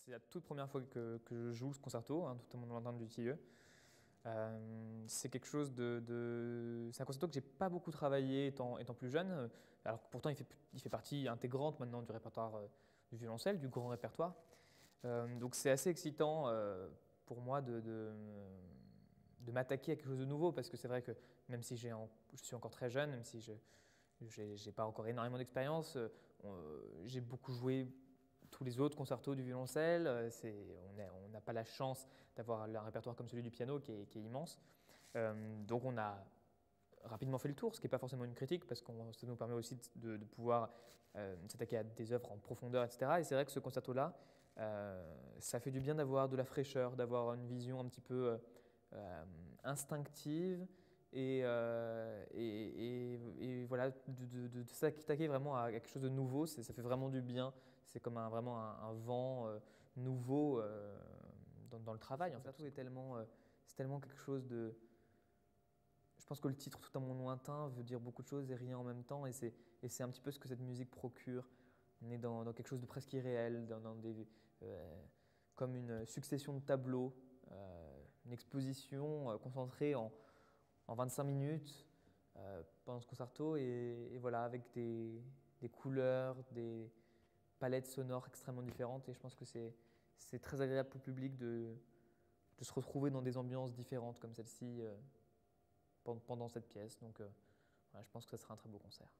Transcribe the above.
c'est la toute première fois que, je joue ce concerto, hein, tout au monde lointain du Tilleux. Euh, c'est quelque chose de, c'est un concerto que j'ai pas beaucoup travaillé étant, plus jeune. Alors pourtant il fait, il fait partie intégrante maintenant du répertoire euh, du violoncelle, du grand répertoire. Euh, donc c'est assez excitant pour moi de, de, m'attaquer à quelque chose de nouveau parce que c'est vrai que même si j'ai je suis encore très jeune, même si je n'ai pas encore énormément d'expérience, j'ai beaucoup joué tous les autres concertos du violoncelle. Euh, on n'a pas la chance d'avoir un répertoire comme celui du piano qui est, immense. Euh, donc on a rapidement fait le tour, ce qui n'est pas forcément une critique, parce que ça nous permet aussi de, pouvoir euh, s'attaquer à des œuvres en profondeur, etc. Et c'est vrai que ce concerto-là, ça fait du bien d'avoir de la fraîcheur, d'avoir une vision un petit peu instinctive et, voilà, de, s'attaquer vraiment à quelque chose de nouveau, ça fait vraiment du bien. C'est comme un, vraiment un, vent euh, nouveau euh, dans, le travail. En fait, tout est tellement, c'est tellement quelque chose de. Je pense que le titre Tout à mon lointain veut dire beaucoup de choses et rien en même temps. Et c'est, et c'est un petit peu ce que cette musique procure. On est dans, dans quelque chose de presque irréel, dans, des, comme une succession de tableaux, une exposition concentrée en en 25 minutes euh, pendant ce concerto et, voilà, avec des, couleurs, des palettes sonores extrêmement différentes. Et je pense que c'est très agréable pour le public de, de, se retrouver dans des ambiances différentes comme celle-ci euh, pendant, cette pièce. Donc euh, je pense que ce sera un très beau concert.